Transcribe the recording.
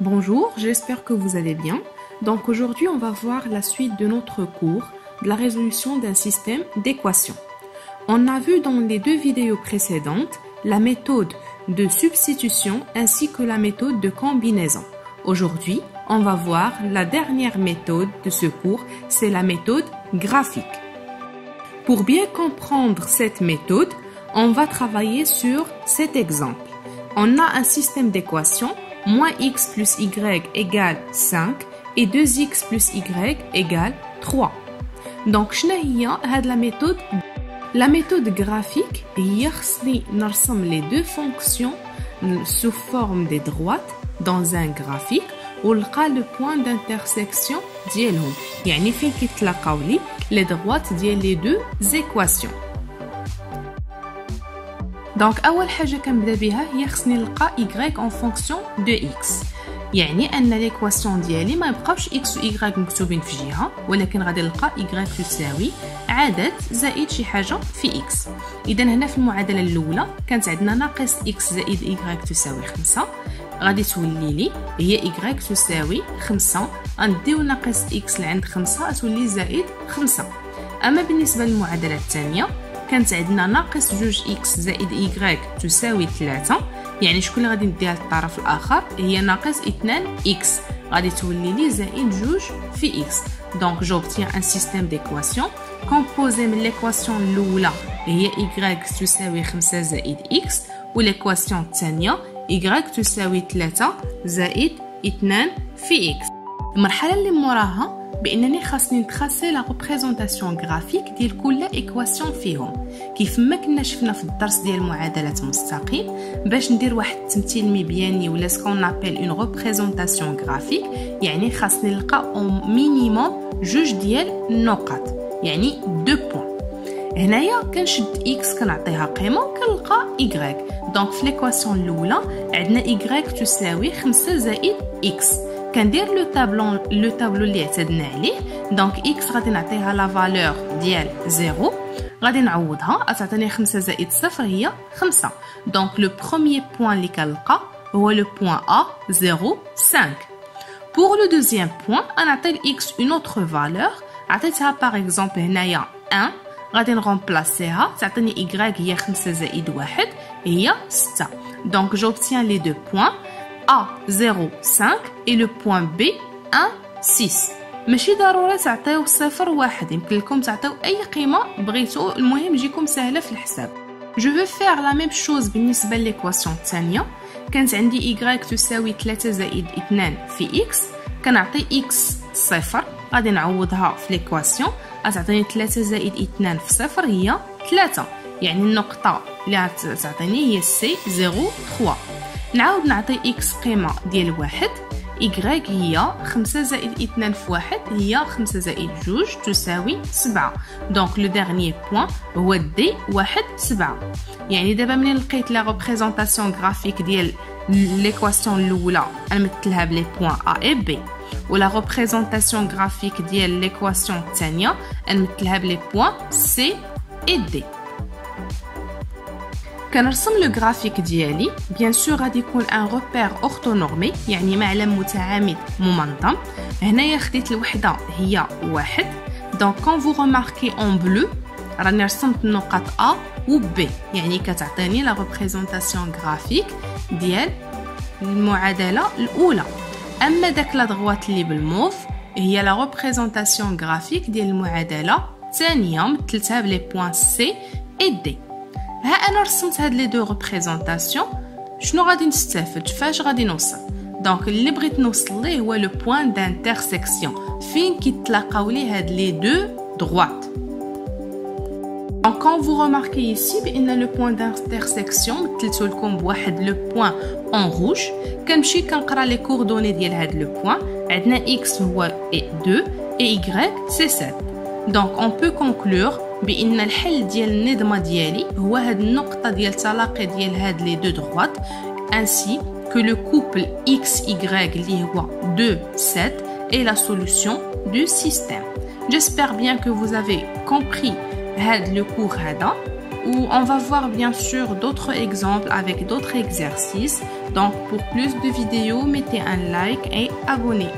Bonjour, j'espère que vous allez bien. Donc aujourd'hui, on va voir la suite de notre cours de la résolution d'un système d'équations. On a vu dans les deux vidéos précédentes la méthode de substitution ainsi que la méthode de combinaison. Aujourd'hui, on va voir la dernière méthode de ce cours, c'est la méthode graphique. Pour bien comprendre cette méthode, on va travailler sur cet exemple. On a un système d'équations moins x plus y égale 5 et 2x plus y égale 3. Donc, هاد la méthode La méthode graphique خصني نرسم les deux fonctions sous forme de droites dans un graphique ونلقى le point d'intersection ديالهم يعني فين كيتلاقاو لي les droites ديال les deux équations donc أول حاجة كنبدأ بها هي خصني نلقى y en fonction de x. يعني أن l'équation ديالي ما يبقاوش x و y مكتوبين في جهة ولكن غادي نلقى y تساوي عدد زائد شي حاجة في x. اذا هنا في المعادلة الأولى كانت عندنا ناقص x زائد y تساوي 5 غادي تولي لي هي y تساوي 5 غنديو ناقص x لعند 5 تولي زائد 5 أما بالنسبة للمعادلة الثانية كانت عندنا ناقص جوج x زائد إيكغيك تساوي ثلاثة. يعني شكون اللي غادي نديها للطرف الآخر؟ هي ناقص اثنان x. غادي تولي لي زائد جوج في x. donc j'obtiens un système d'équations composé من l'équation الأولى هي y تساوي خمسة زائد x و l'équation الثانية y تساوي ثلاثة زائد اثنان في x. المرحلة اللي موراها بانني خاصني ن tracer la représentation graphique ديال كل équation فيهم. كيف ما كنا شفنا في الدرس ديال معادلات مستقيم باش ندير واحد التمثيل مبياني ولا ce qu'on appelle une représentation graphique يعني خاصني نلقى au minimum جوج ديال النقط يعني deux points هنايا كنشد x كنعطيها قيمة وكنلقى y donc في l'équation الاولى عندنا ايغريك تساوي 5 زائد إكس كندير لو طابلو لو طابلو اللي اعتدنا عليه دونك اكس غادي نعطيها لا فالور ديال 0 غادي نعوضها تعطيني 5 زائد 0 هي 5 دونك لو بروميير بوين اللي كنلقى هو لو بوين ا 0 5 Pour le deuxième point, انا عطي x une autre valeur عطيتها باغ اكزومبل هنايا 1 غادي نغومبلاسيها تعطيني y هي 5 زائد 1 هي 6 دونك j'obtiens les deux points A 0 5 et le point B 1 6 ماشي ضروري تعطيو صفر واحد. يمكن لكم تعطيو أي قيمة بغيتو. المهم يجيكم سهلة في الحساب. je vais faire la même chose بالنسبة l'équation الثانية كانت عندي y تساوي 3 زائد 2 في x. كنعطي x صفر. غادي نعوضها في l'équation غتعطيني 3 زائد 2 في صفر هي 3 يعني النقطة اللي غتعطيني هي C 0 3 نعاود نعطي x قيمة ديال واحد إيكغيك هي خمسة زائد إثنان في واحد هي خمسة زائد جوج تساوي سبعة. donc le dernier point هو D واحد سبعة. يعني دابا منين لقيت la représentation graphique ديال l'équation الأولى نمثلها ب les points A et B و la représentation graphique ديال l'équation الثانية نمثلها ب les points C et D كنرسم le graphique ديالي. bien sûr غادي يكون un repère orthonormé يعني معلم متعامد ممنظم. هنايا خديت الوحدة هي واحد. donc comme vous remarquez en bleu راني رسمت النقط A و B يعني كتعطيني la représentation graphique ديال المعادلة الأولى. أما داك la droite اللي بالموف هي la représentation graphique ديال المعادلة الثانية. مثلتها ب les points C et D ها انا رسمت هاد لي دو ريبريزونطاسيون شنو غادي نستافد فاش غادي نوصل دونك اللي بغيت نوصل ليه هو لو بوين دانترسيكسيون فين كيتلاقاو لي هاد لي دو دروات دونك كون فو remarquez ici بان لو بوين دانترسيكسيون مثلتو لكم بواحد لو بوين اون روج كنمشي كنقرا لي كوردوني ديال هاد لو بوين عندنا x هو 2 et y c'est 7 دونك اون بو كونكلور بان الحل ديال النظمه ديالي هو هاد النقطه ديال التلاقي ديال هاد لي دو دروات ainsi que le couple XY اللي هو 2 7 est la solution du système. J'espère bien que vous avez compris هاد le cours هذا où on va voir bien sûr d'autres exemples avec d'autres exercices. Donc pour plus de vidéos, mettez un like et abonnez.